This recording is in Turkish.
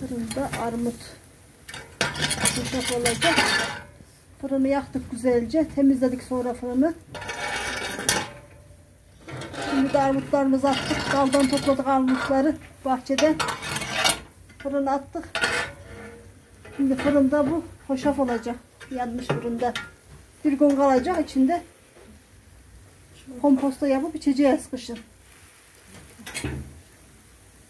Fırında armut. Hoşaf olacak. Fırını yaktık güzelce. Temizledik sonra fırını. Şimdi de armutlarımızı attık. Daldan topladık armutları bahçeden. Fırına attık. Şimdi fırında bu hoşaf olacak. Yanmış fırında. Bir gün kalacak içinde. Komposta yapıp içeceğiz kışın.